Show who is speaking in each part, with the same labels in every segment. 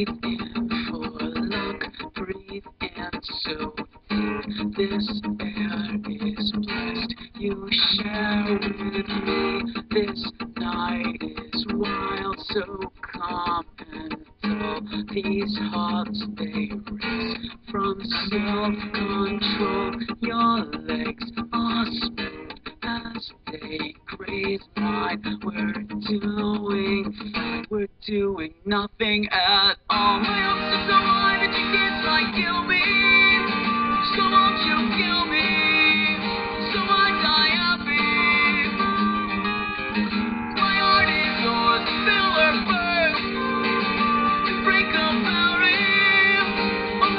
Speaker 1: Breathe in for luck, breathe in so deep. This air is blessed. You share with me. This night is wild, so calm and dull. These hearts they race from self-control. Your doing. We're doing nothing at all. My hopes are so high that you can't like kill me. So won't you kill me? So I die happy. My heart is yours, break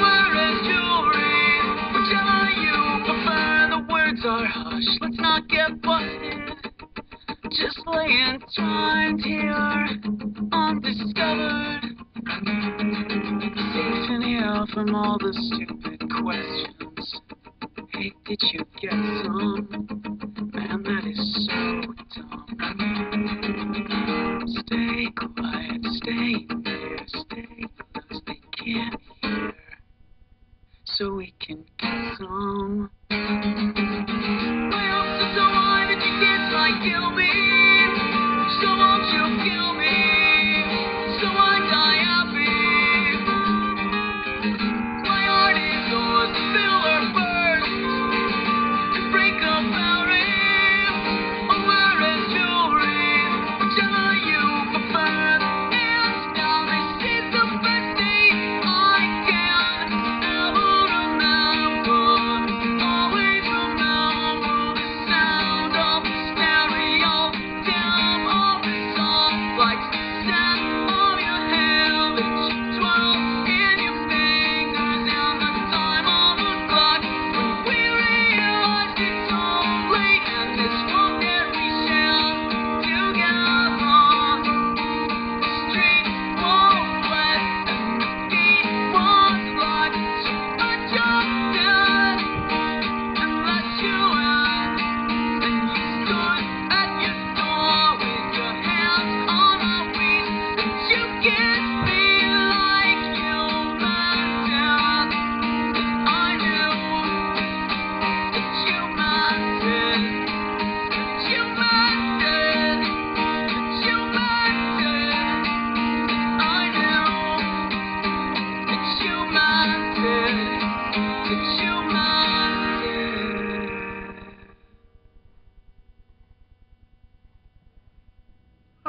Speaker 1: wear jewelry. Whichever you prefer, the words are hushed. Let's not get. Lay entwined here, undiscovered. Safe in here from all the stupid questions. Hey, did you get some? Man, that is so dumb. Stay quiet, stay near, stay close, they can't hear. So we can get some.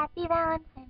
Speaker 1: Happy
Speaker 2: Valentine's